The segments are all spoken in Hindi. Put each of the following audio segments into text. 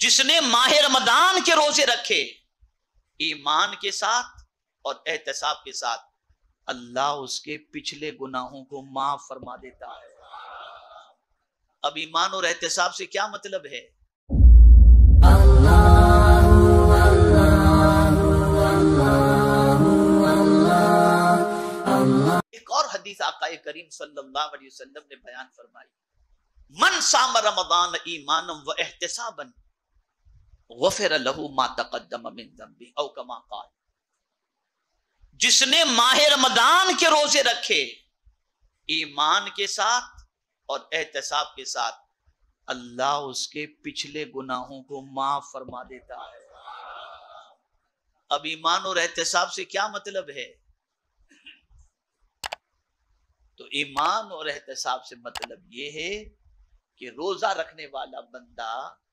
जिसने माह रमदान के रोज़े रखे, ईमान के साथ और एहतसाब के साथ, अल्लाह उसके पिछले गुनाहों को माफ़ फरमा देता है। अब ईमान और एहतसाब से क्या मतलब है? एक और हदीस आकाए करीम सल्लल्लाहु अलैहि वसल्लम ने बयान फरमाई, मन साम रमदान ईमानम व एहतसाबन। गफिर लहू मा क़ाल। जिसने माह रमदान के रोज़े रखे, ईमान के साथ और एहतसाब के साथ, अल्लाह उसके पिछले गुनाहों को माफ़ फरमा देता है। अब ईमान और एहतसाब से क्या मतलब है? तो ईमान और एहतसाब से मतलब यह है कि रोजा रखने वाला बंदा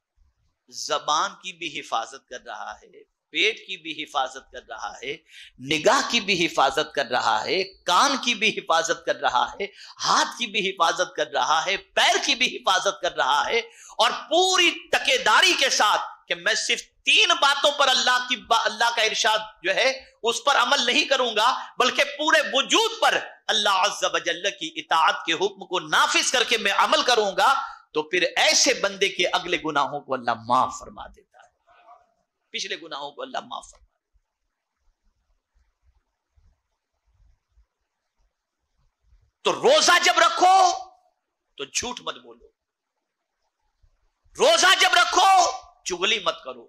जबान की भी हिफाजत कर रहा है, पेट की भी हिफाजत कर रहा है, निगाह की भी हिफाजत कर रहा है, कान की भी हिफाजत कर रहा है, हाथ की भी हिफाजत कर रहा है, पैर की भी हिफाजत कर रहा है और पूरी तकेदारी के साथ कि मैं सिर्फ़ तीन बातों पर अल्लाह की अल्लाह का इरशाद जो है, उस पर अमल नहीं करूँगा, बल्कि पूरे वजूद पर अल्लाह की इतात के हुक्म को नाफिज करके मैं अमल करूँगा। तो फिर ऐसे बंदे के अगले गुनाहों को अल्लाह माफ़ फरमा देता है। पिछले गुनाहों को अल्लाह माफ़ फरमा तो रोजा जब रखो तो झूठ मत बोलो। रोजा जब रखो, चुगली मत करो।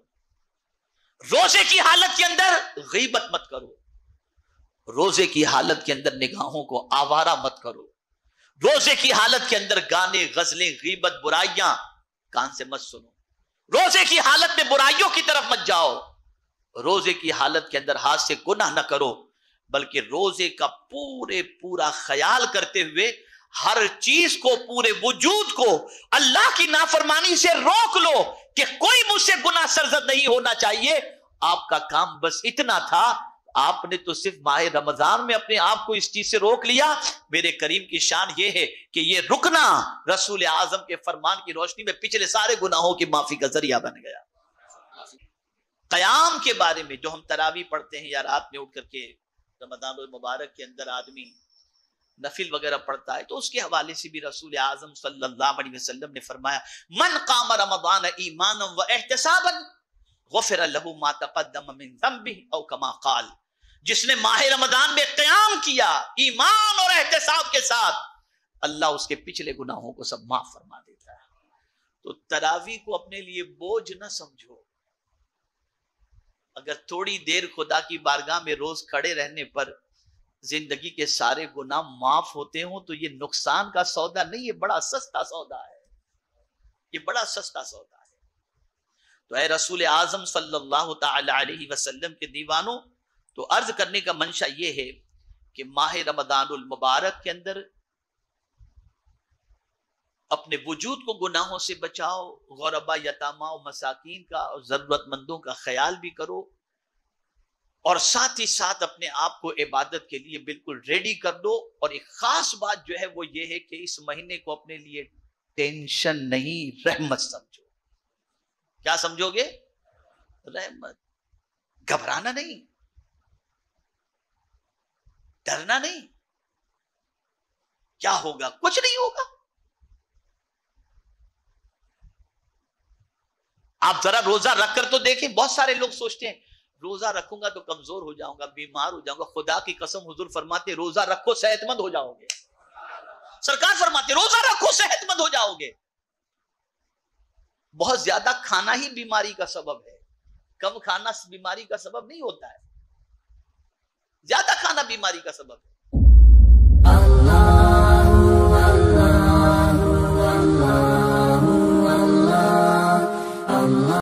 रोज़े की हालत के अंदर गीबत मत करो। रोज़े की हालत के अंदर निगाहों को आवारा मत करो। रोज़े की हालत के अंदर गाने, गजलें, गीबत, बुराइयाँ, कान से मत सुनो। रोज़े की हालत में बुराइयों की तरफ़ मत जाओ। रोज़े की हालत के अंदर हाथ से गुनाह ना करो, बल्कि रोज़े का पूरे, पूरा ख्याल करते हुए हर चीज़ को, पूरे वजूद को अल्लाह की नाफरमानी से रोक लो कि कोई मुझसे गुनाह सरजद नहीं होना चाहिए। आपका काम बस इतना था आपने तो सिर्फ़ माह रमज़ान में अपने आप को इस चीज़ से रोक लिया। मेरे करीम की शान ये है कि ये रुकना रसूल आज़म के फरमान की रोशनी में पिछले सारे गुनाहों की माफ़ी का ज़रिया बन गया। कयाम के बारे में जो हम तरावी पढ़ते हैं या रात में उठ करके रमदान मुबारक के अंदर आदमी नफिल वगैरह पढ़ता है तो उसके हवाले से भी रसूल आज़म वसल्लम ने फरमाया, मन काम रमदान ईमान व एहतसाबन गफिर लहू मा तकद्दम मिन ज़ंबि औ कमा क़ाल। जिसने माह रमदान में क्याम किया, ईमान और एहतसाब के साथ, अल्लाह उसके पिछले गुनाहों को सब माफ़ फरमा देता है। तो तरावी को अपने लिए बोझ न समझो। अगर थोड़ी देर खुदा की बारगाह में रोज खड़े रहने पर ज़िंदगी के सारे गुनाह माफ़ होते हो तो ये नुकसान का सौदा नहीं, ये बड़ा सस्ता सौदा है। ये बड़ा सस्ता सौदा है। तो है रसूल आज़म सल्लल्लाहु अलैहि के दीवानों तो अर्ज़ करने का मंशा ये है कि माह रमदानुल मुबारक के अंदर अपने वजूद को गुनाहों से बचाओ, गौरबा यतामा मसाकिन का और जरूरतमंदों का ख्याल भी करो और साथ ही साथ अपने आप को इबादत के लिए बिल्कुल रेडी कर दो और एक खास बात जो है वो ये है कि इस महीने को अपने लिए टेंशन नहीं, रहमत समझो। क्या समझोगे? रहमत। घबराना नहीं। डरना नहीं। क्या होगा? कुछ नहीं होगा। आप जरा रोजा रखकर तो देखें, बहुत सारे लोग सोचते हैं, रोजा रखूँगा तो कमज़ोर हो जाऊँगा, बीमार हो जाऊँगा, खुदा की कसम हुजूर फरमाते, रोजा रखो, सेहतमंद हो जाओगे। सरकार फरमाते, रोजा रखो, सेहतमंद हो जाओगे। बहुत ज़्यादा खाना ही बीमारी का सबब है। कम खाना बीमारी का सबब नहीं होता है। ज़्यादा खाना बीमारी का सबब है।